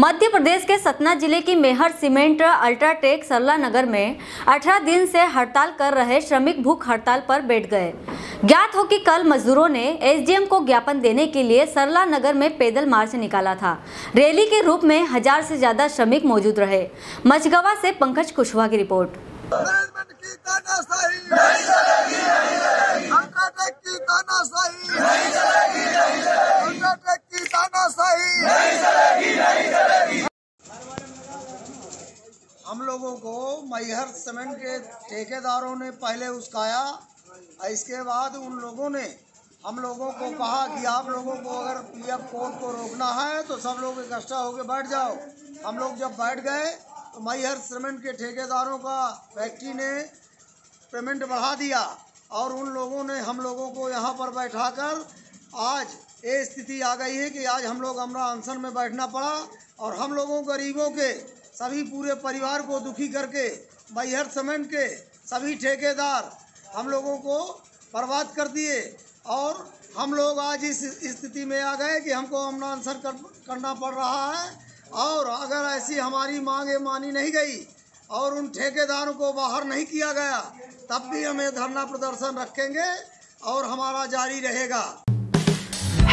मध्य प्रदेश के सतना ज़िले की मेहर सीमेंट अल्ट्राटेक सरला नगर में 18 दिन से हड़ताल कर रहे श्रमिक भूख हड़ताल पर बैठ गए। ज्ञात हो कि कल मजदूरों ने एसडीएम को ज्ञापन देने के लिए सरला नगर में पैदल मार्च निकाला था। रैली के रूप में हज़ार से ज़्यादा श्रमिक मौजूद रहे। मचगवा से पंकज कुशवाहा की रिपोर्ट। की तानाशाही नहीं चलेगी नहीं चलेगी अल्ट्राटेक की तानाशाही नहीं चलेगी नहीं चलेगी अल्ट्राटेक की तानाशाही नहीं चलेगी नहीं चलेगी हम लोगों को मैहर सीमेंट के ठेकेदारों ने पहले उसकाया, इसके बाद उन लोगों ने, हम लोगों को कहा कि आप लोगों को अगर पीएफ कोड को रोकना है तो सब लोग इकट्ठा होकर बैठ जाओ। हम लोग जब बैठ गए तो मैहर सीमेंट के ठेकेदारों का फैक्ट्री ने पेमेंट बढ़ा दिया और उन लोगों ने हम लोगों को यहाँ पर बैठाकर आज ये स्थिति आ गई है कि आज हम लोग अमरा अनशन में बैठना पड़ा और हम लोगों, गरीबों के सभी पूरे परिवार को दुखी करके मैहर सीमेंट के सभी ठेकेदार हम लोगों को बर्बाद कर दिए और हम लोग आज इस स्थिति में आ गए कि हमको अमरा अनशन कर, करना पड़ रहा है। और अगर ऐसी हमारी मांगे मानी नहीं गई और उन ठेकेदारों को बाहर नहीं किया गया तब भी हमें धरना प्रदर्शन रखेंगे और हमारा जारी रहेगा।